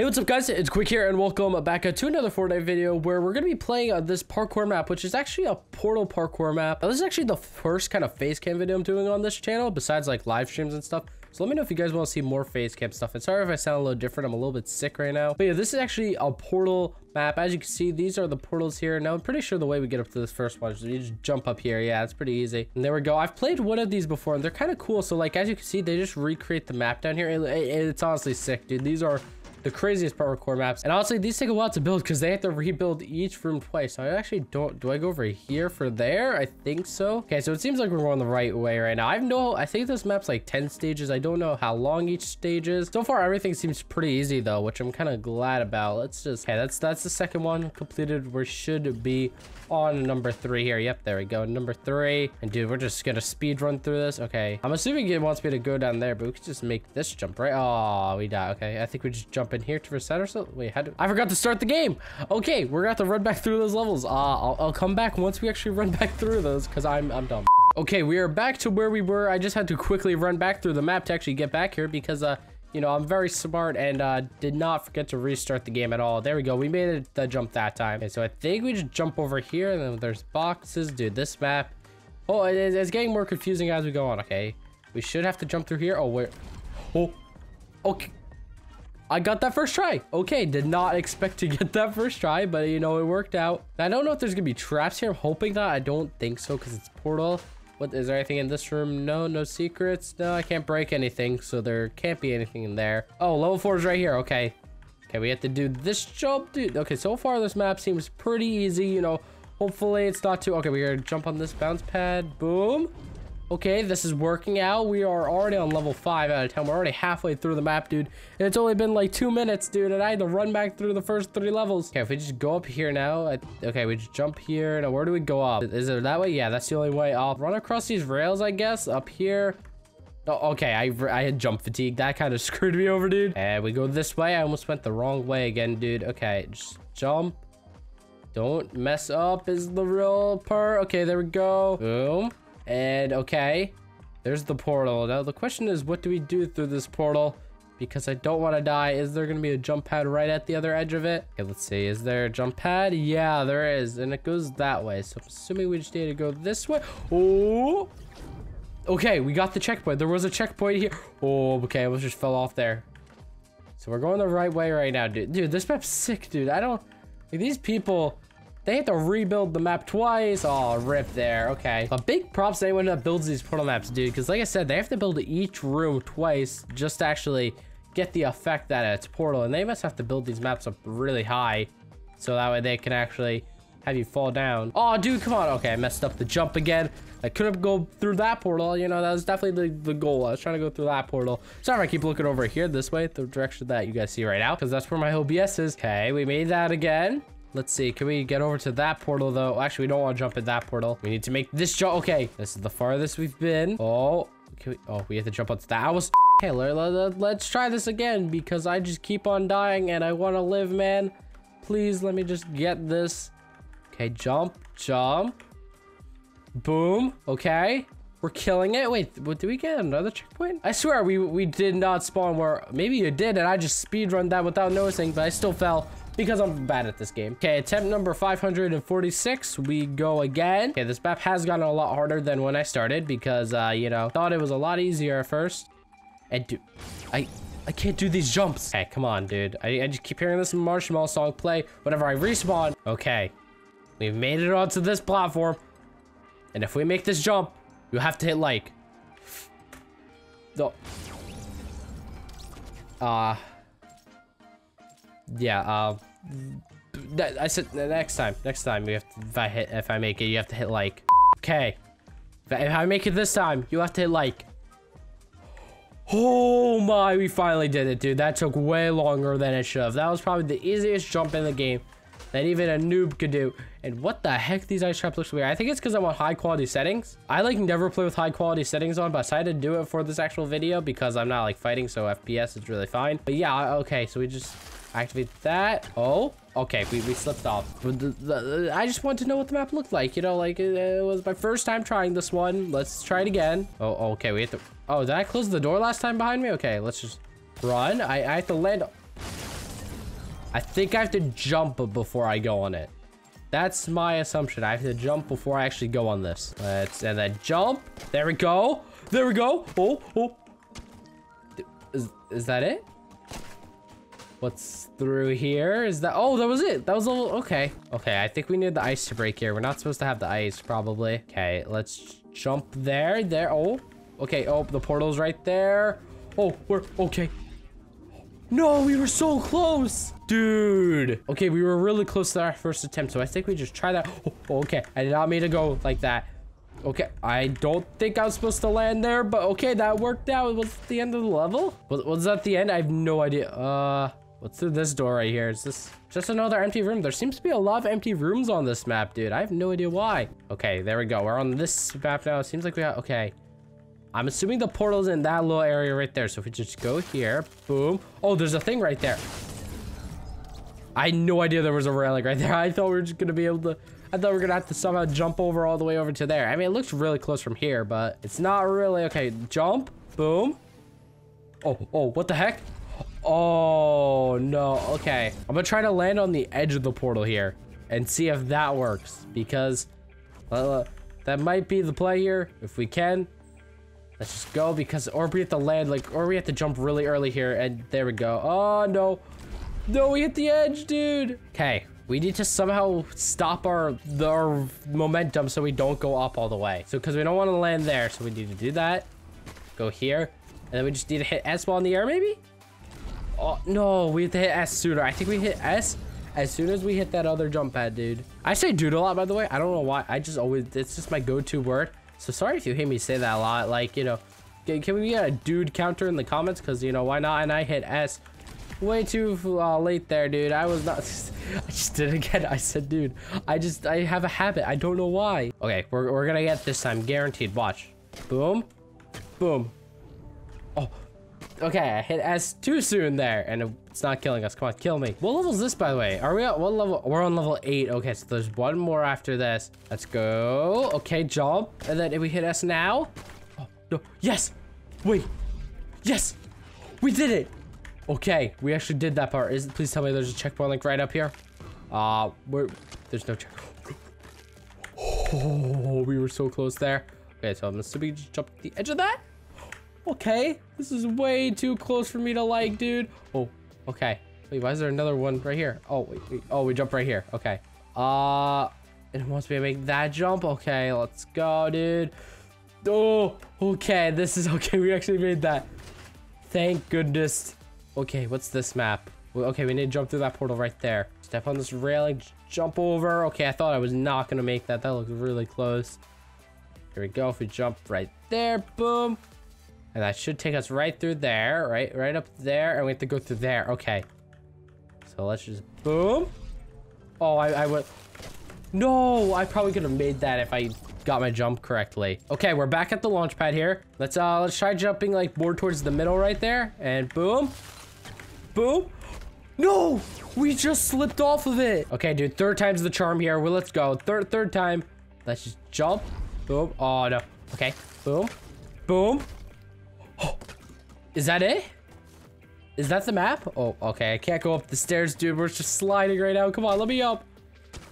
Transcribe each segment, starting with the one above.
Hey, what's up guys? It's Quig here and welcome back to another Fortnite video where we're going to be playing uh, this parkour map, which is actually a portal parkour map. Now, this is actually the first kind of face cam video I'm doing on this channel besides like live streams and stuff. So let me know if you guys want to see more face cam stuff. And sorry if I sound a little different. I'm a little bit sick right now. But yeah, this is actually a portal map. As you can see, these are the portals here. Now, I'm pretty sure the way we get up to this first one is you just jump up here. Yeah, it's pretty easy. And there we go. I've played one of these before and they're kind of cool. So like, as you can see, they just recreate the map down here. It, it, it's honestly sick, dude. These are the craziest parkour maps. And honestly, these take a while to build because they have to rebuild each room twice. So I actually don't, do I go over here for there? I think so. Okay, so it seems like we're going the right way right now. I have no, I think this map's like 10 stages. I don't know how long each stage is. So far, everything seems pretty easy though, which I'm kind of glad about. Let's just, okay, that's, that's the second one completed. We should be on number three here. Yep, there we go. Number three. And dude, we're just gonna speed run through this. Okay. I'm assuming it wants me to go down there, but we could just make this jump, right? Oh, we die. Okay. I think we just jump in here to reset ourselves. Wait, how do I forgot to start the game. Okay, we're gonna have to run back through those levels. Uh, I'll, I'll come back once we actually run back through those because I'm I'm dumb. Okay, we are back to where we were. I just had to quickly run back through the map to actually get back here because uh you know, I'm very smart and uh, did not forget to restart the game at all. There we go. We made it the jump that time. Okay, so I think we just jump over here and then there's boxes. Dude, this map. Oh, it, it's getting more confusing as we go on. Okay. We should have to jump through here. Oh, where? Oh, okay. I got that first try. Okay, did not expect to get that first try, but you know, it worked out. I don't know if there's gonna be traps here. I'm hoping that. I don't think so because it's portal. What, is there anything in this room? No, no secrets. No, I can't break anything, so there can't be anything in there. Oh, level four is right here. Okay. Okay, we have to do this jump, dude. Okay, so far this map seems pretty easy, you know. Hopefully it's not too... Okay, we're gonna jump on this bounce pad. Boom. Okay, this is working out. We are already on level 5 out of 10. We're already halfway through the map, dude. And it's only been like 2 minutes, dude. And I had to run back through the first 3 levels. Okay, if we just go up here now. I, okay, we just jump here. Now, where do we go up? Is it that way? Yeah, that's the only way up. Run across these rails, I guess. Up here. Oh, okay, I, I had jump fatigue. That kind of screwed me over, dude. And we go this way. I almost went the wrong way again, dude. Okay, just jump. Don't mess up is the real part. Okay, there we go. Boom. And okay, there's the portal. Now the question is, what do we do through this portal? Because I don't want to die. Is there going to be a jump pad right at the other edge of it? Okay, let's see. Is there a jump pad? Yeah, there is. And it goes that way. So I'm assuming we just need to go this way. Oh! Okay, we got the checkpoint. There was a checkpoint here. Oh, okay. I almost just fell off there. So we're going the right way right now, dude. Dude, this map's sick, dude. I don't... Like, these people they have to rebuild the map twice. Oh, rip there. Okay. But big props to anyone that builds these portal maps, dude. Because like I said, they have to build each room twice just to actually get the effect that it's portal. And they must have to build these maps up really high. So that way they can actually have you fall down. Oh, dude, come on. Okay, I messed up the jump again. I couldn't go through that portal. You know, that was definitely the, the goal. I was trying to go through that portal. Sorry, I keep looking over here this way, the direction that you guys see right now, because that's where my OBS is. Okay, we made that again. Let's see. Can we get over to that portal, though? Actually, we don't want to jump in that portal. We need to make this jump. Okay. This is the farthest we've been. Oh. We, oh, we have to jump onto that. I was... Okay, let, let, let's try this again because I just keep on dying and I want to live, man. Please, let me just get this. Okay, jump, jump. Boom. Okay. We're killing it. Wait, what, did we get another checkpoint? I swear we we did not spawn where maybe you did and I just speed run that without noticing, but I still fell because I'm bad at this game. Okay, attempt number 546. We go again. Okay, this map has gotten a lot harder than when I started because, uh, you know, thought it was a lot easier at first. And dude, I... I can't do these jumps. Hey, come on, dude. I, I just keep hearing this marshmallow song play whenever I respawn. Okay. We've made it onto this platform. And if we make this jump, you have to hit like. No. Uh. Yeah, uh. I said next time. Next time you have to, if I hit if I make it, you have to hit like. Okay. If I make it this time, you have to hit like. Oh my, we finally did it, dude. That took way longer than it should have. That was probably the easiest jump in the game that even a noob could do. And what the heck, these ice traps look weird. I think it's because I want high quality settings. I like never play with high quality settings on, but I decided to do it for this actual video because I'm not like fighting, so FPS is really fine. But yeah, okay, so we just Activate that. Oh, okay. We, we slipped off. I just want to know what the map looked like. You know, like it, it, was my first time trying this one. Let's try it again. Oh, okay. We have to. Oh, did I close the door last time behind me? Okay, let's just run. I, I have to land. I think I have to jump before I go on it. That's my assumption. I have to jump before I actually go on this. Let's, and then jump. There we go. There we go. Oh, oh. Is, is that it? What's through here? Is that... Oh, that was it. That was all... Okay. Okay, I think we need the ice to break here. We're not supposed to have the ice, probably. Okay, let's jump there. There. Oh. Okay. Oh, the portal's right there. Oh, we're... Okay. No, we were so close. Dude. Okay, we were really close to our first attempt, so I think we just try that. Oh, okay. I did not mean to go like that. Okay, I don't think I was supposed to land there, but okay, that worked out. Was the end of the level? Was, was that the end? I have no idea. Uh... What's through this door right here? Is this just another empty room? There seems to be a lot of empty rooms on this map, dude. I have no idea why. Okay, there we go. We're on this map now. It seems like we got... Okay. I'm assuming the portal's in that little area right there. So if we just go here, boom. Oh, there's a thing right there. I had no idea there was a railing right there. I thought we were just going to be able to... I thought we were going to have to somehow jump over all the way over to there. I mean, it looks really close from here, but it's not really... Okay, jump. Boom. Oh, oh, what the heck? Oh, no. Okay. I'm going to try to land on the edge of the portal here and see if that works because uh, that might be the play here. If we can, let's just go because or we have to land like or we have to jump really early here and there we go. Oh, no. No, we hit the edge, dude. Okay. We need to somehow stop our, the, our momentum so we don't go up all the way. So because we don't want to land there. So we need to do that. Go here. And then we just need to hit S ball in the air maybe? Oh, no, we have to hit S sooner. I think we hit S as soon as we hit that other jump pad, dude. I say dude a lot, by the way. I don't know why. I just always, it's just my go-to word. So sorry if you hear me say that a lot. Like, you know, can, we get a dude counter in the comments? Because, you know, why not? And I hit S way too uh, late there, dude. I was not, I just did it again. I said, dude, I just, I have a habit. I don't know why. Okay, we're, we're gonna get this time. Guaranteed. Watch. Boom. Boom. Oh, Okay, I hit S too soon there, and it's not killing us. Come on, kill me. What level is this, by the way? Are we at what level? We're on level 8. Okay, so there's one more after this. Let's go. Okay, jump. And then if we hit S now. Oh, no. Yes. Wait. Yes. We did it. Okay, we actually did that part. Is Please tell me there's a checkpoint like right up here. Uh, where? There's no checkpoint. Oh, we were so close there. Okay, so I'm assuming just jump the edge of that. Okay, this is way too close for me to like, dude. Oh, okay. Wait, why is there another one right here? Oh, wait, wait. Oh, we jump right here. Okay. Uh, it wants me to make that jump. Okay, let's go, dude. Oh, okay. This is okay. We actually made that. Thank goodness. Okay, what's this map? Okay, we need to jump through that portal right there. Step on this railing, jump over. Okay, I thought I was not going to make that. That looks really close. Here we go. If we jump right there, boom. And that should take us right through there, right? Right up there, and we have to go through there. Okay. So let's just boom. Oh, I, I went. No, I probably could have made that if I got my jump correctly. Okay, we're back at the launch pad here. Let's uh let's try jumping like more towards the middle right there. And boom. Boom. No! We just slipped off of it. Okay, dude, third time's the charm here. Well, let's go. Third third time. Let's just jump. Boom. Oh no. Okay. Boom. Boom. Is that it? Is that the map? Oh, okay. I can't go up the stairs, dude. We're just sliding right now. Come on, let me up.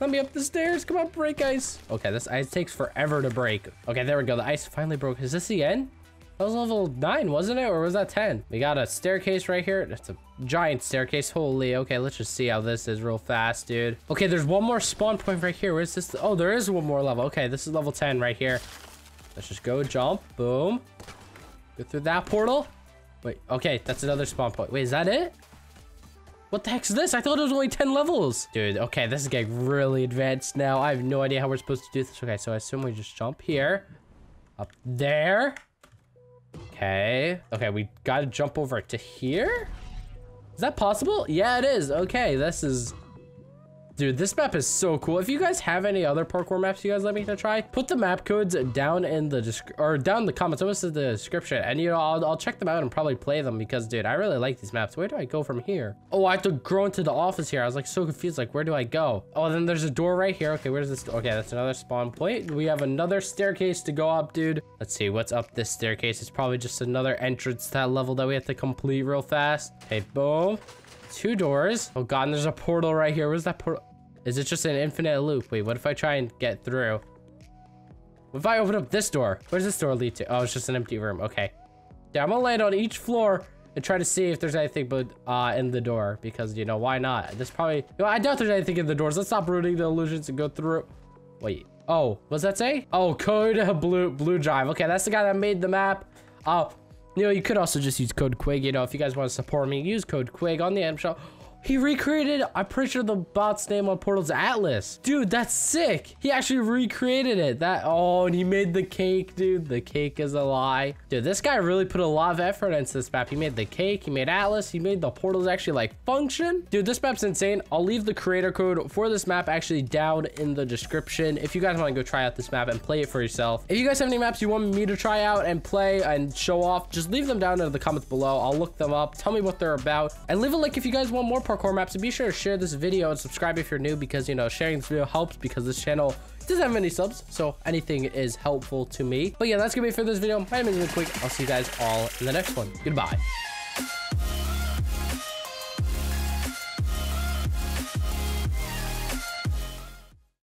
Let me up the stairs. Come on, break ice. Okay, this ice takes forever to break. Okay, there we go. The ice finally broke. Is this the end? That was level 9, wasn't it? Or was that 10? We got a staircase right here. It's a giant staircase. Holy. Okay, let's just see how this is real fast, dude. Okay, there's one more spawn point right here. Where's this? Oh, there is one more level. Okay, this is level 10 right here. Let's just go jump. Boom. Go through that portal. Wait, okay, that's another spawn point. Wait, is that it? What the heck is this? I thought it was only 10 levels. Dude, okay, this is getting really advanced now. I have no idea how we're supposed to do this. Okay, so I assume we just jump here. Up there. Okay. Okay, we gotta jump over to here? Is that possible? Yeah, it is. Okay, this is Dude, this map is so cool. If you guys have any other parkour maps you guys let me to try, put the map codes down in the or down the comments. Almost in the description, and you know I'll, I'll check them out and probably play them because dude, I really like these maps. Where do I go from here? Oh, I have to grow into the office here. I was like so confused. Like, where do I go? Oh, then there's a door right here. Okay, where's this? Okay, that's another spawn point. We have another staircase to go up, dude. Let's see what's up this staircase. It's probably just another entrance to that level that we have to complete real fast. Okay, boom. two doors. Oh god, and there's a portal right here. Where's that portal? Is it just an infinite loop? Wait, what if I try and get through? What if I open up this door? where does this door lead to? Oh, it's just an empty room. Okay. Yeah, I'm gonna land on each floor and try to see if there's anything but uh in the door because you know why not? There's probably you know, I doubt there's anything in the doors. Let's stop ruining the illusions and go through. Wait. Oh, what's that say? Oh, code blue blue drive. Okay, that's the guy that made the map. Oh, you know, you could also just use code Quig. You know, if you guys want to support me, use code Quig on the M Shop. He recreated, I'm pretty sure the bot's name on Portal's Atlas. Dude, that's sick. He actually recreated it. That, oh, and he made the cake, dude. The cake is a lie. Dude, this guy really put a lot of effort into this map. He made the cake, he made Atlas, he made the portals actually like function. Dude, this map's insane. I'll leave the creator code for this map actually down in the description. If you guys want to go try out this map and play it for yourself. If you guys have any maps you want me to try out and play and show off, just leave them down in the comments below. I'll look them up. Tell me what they're about. And leave a like if you guys want more parkour maps. And be sure to share this video and subscribe if you're new because, you know, sharing this video helps because this channel doesn't have many subs. So anything is helpful to me. But yeah, that's to be it for this video. My name is Quig I'll see you guys all in the next one. Goodbye.